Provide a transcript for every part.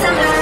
summer.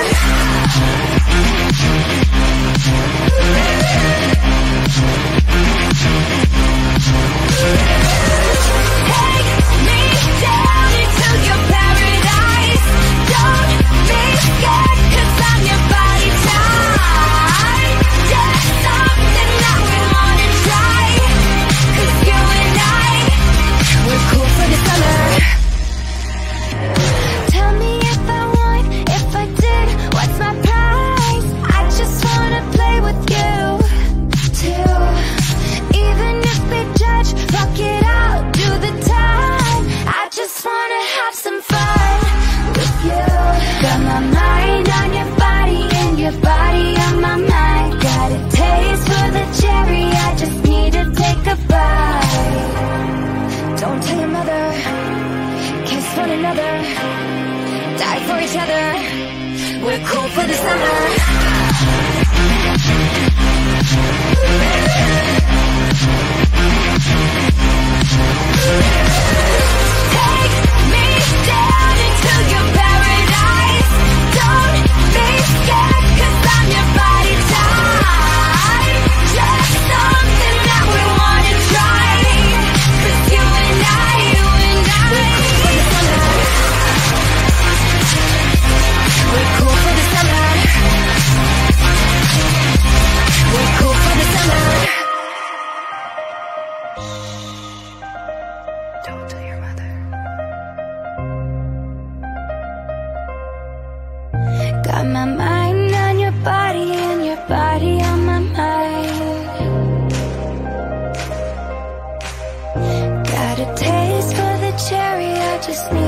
just need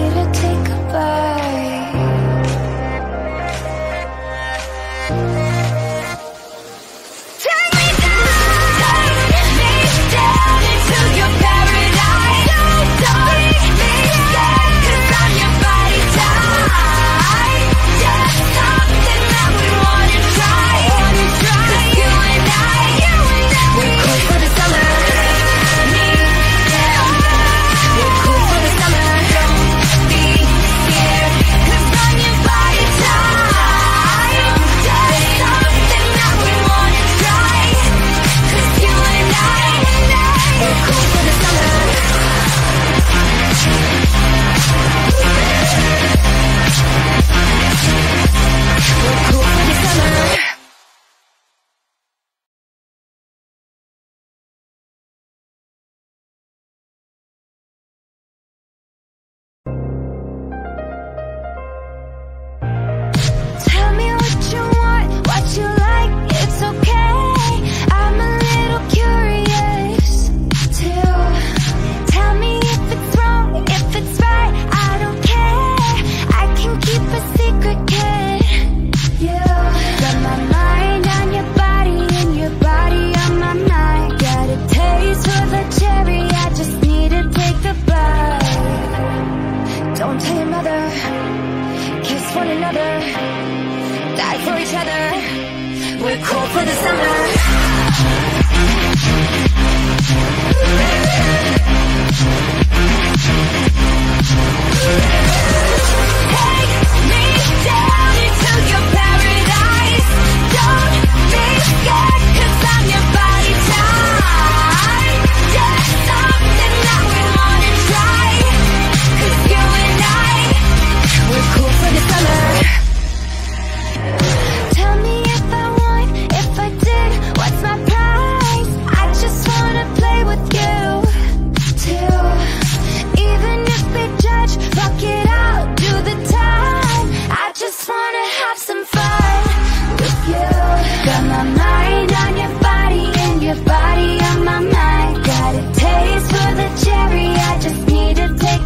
for each other. We're cool for the summer. Hey!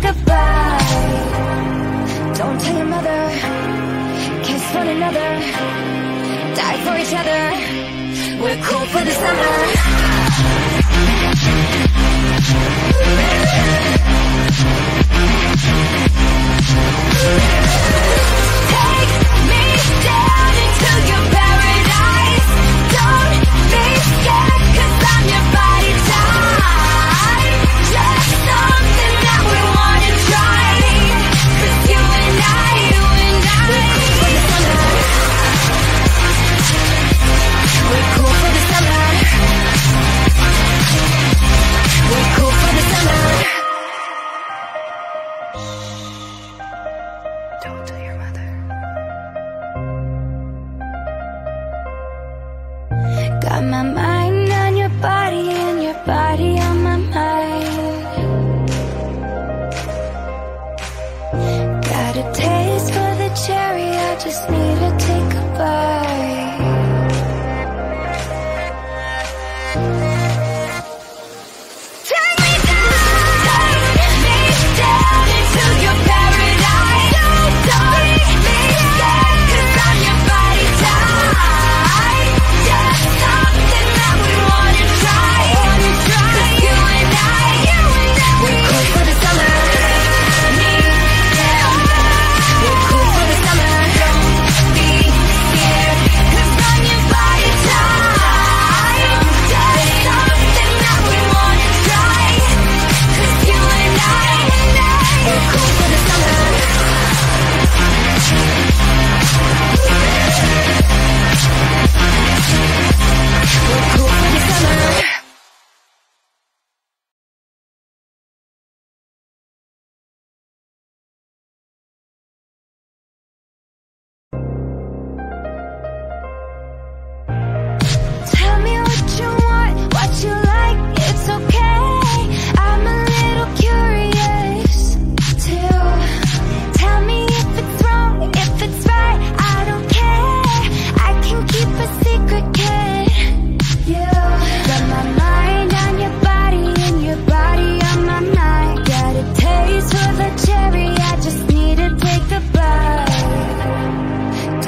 goodbye. Don't tell your mother. Kiss one another. Die for each other. We're cool for the summer.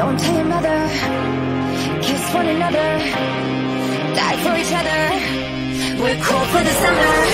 Don't tell your mother. Kiss one another. Die for each other. We're cool for the summer.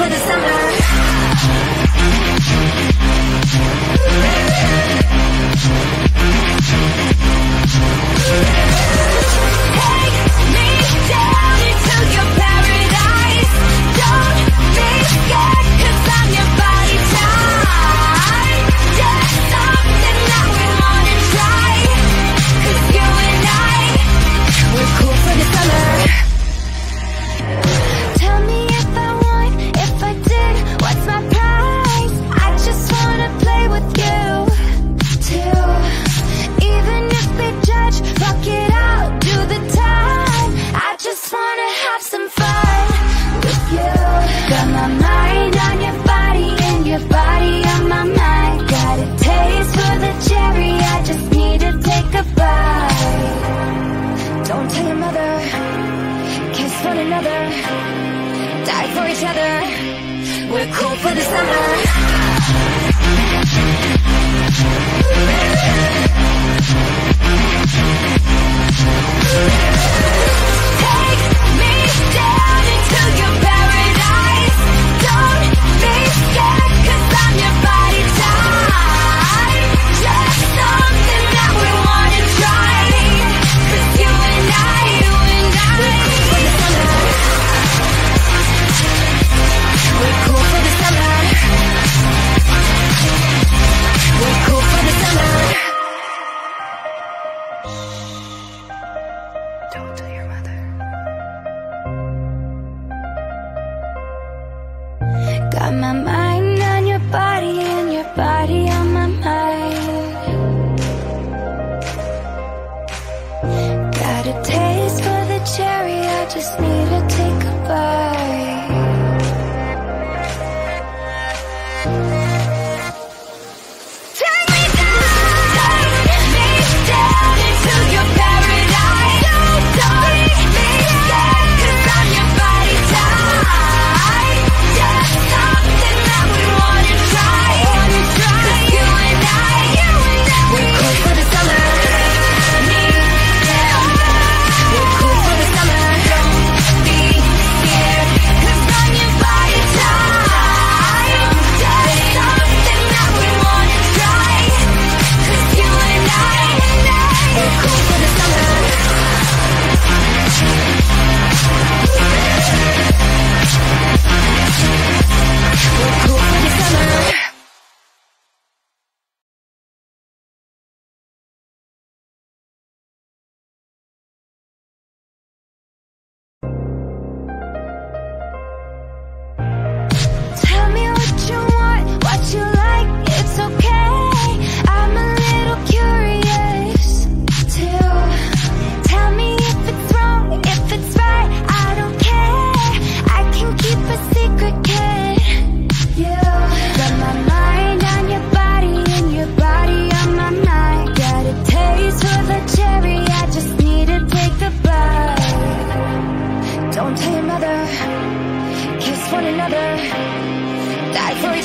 for the summer.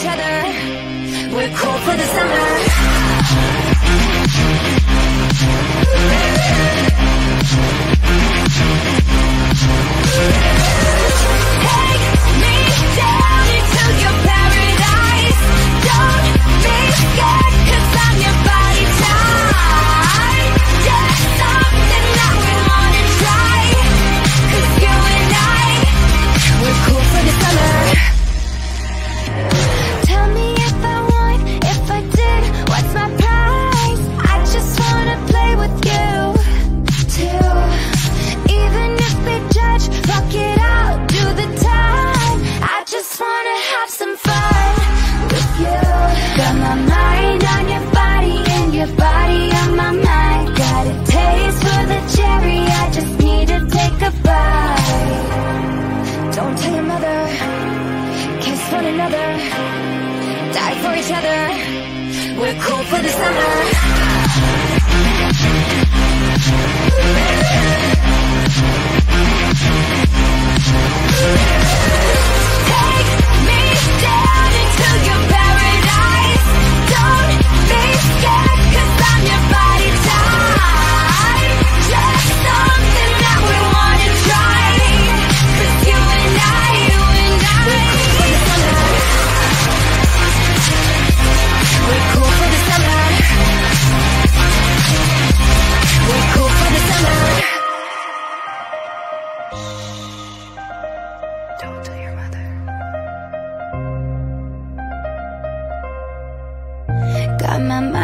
other. We're cool for the summer. each other We're cool for the summer. remember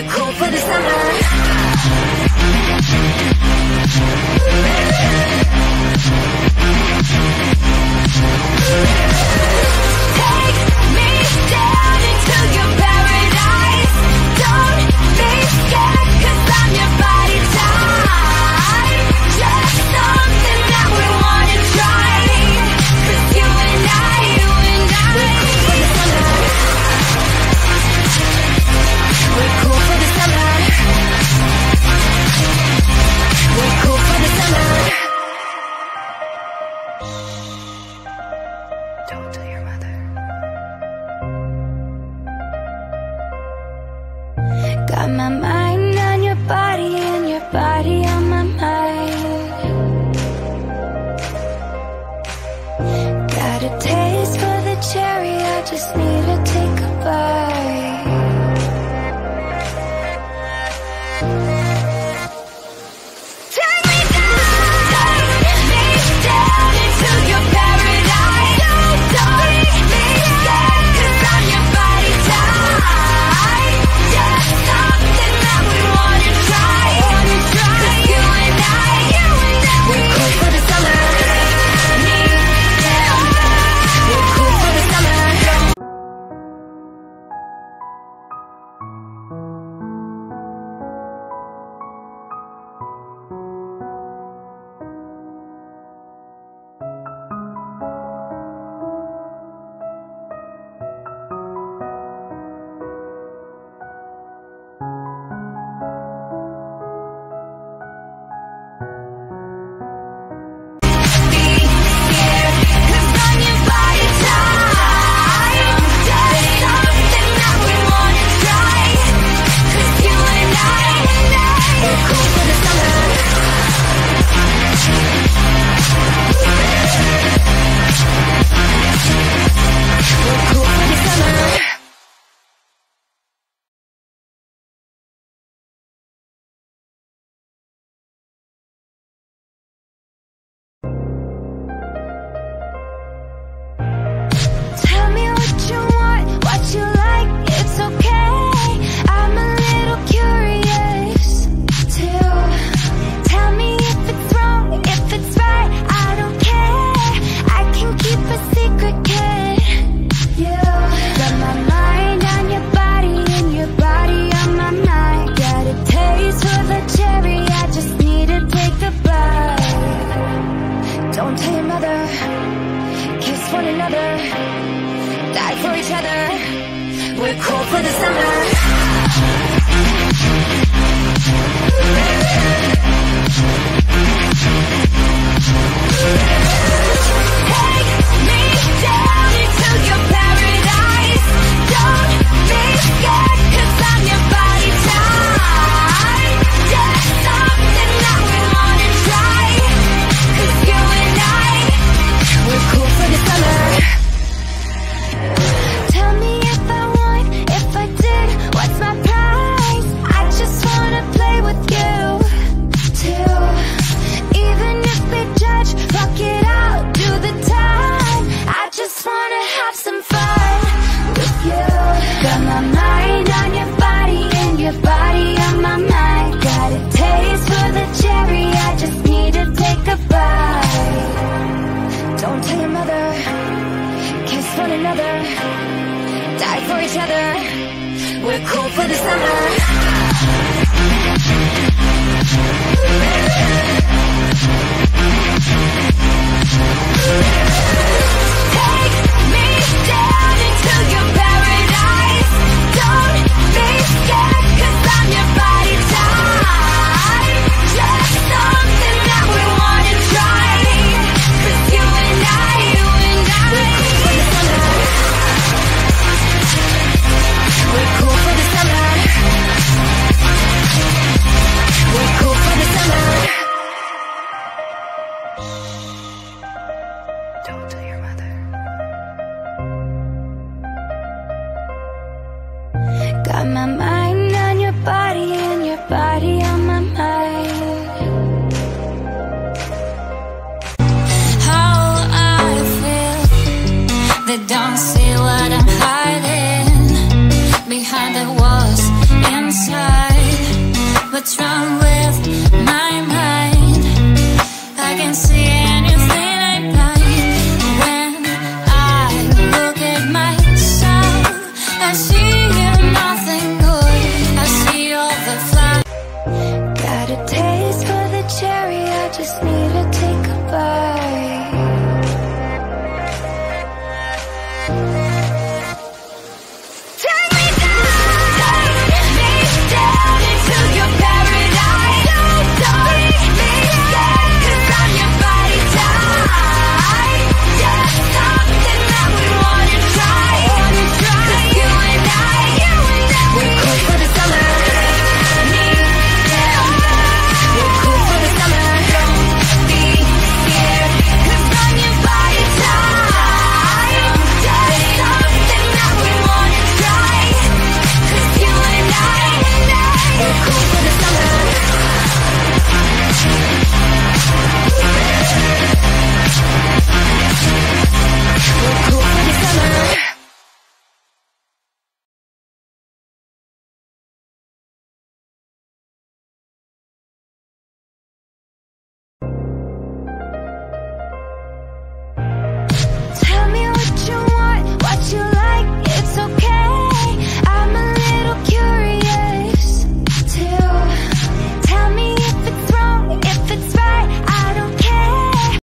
We're cool for the summer.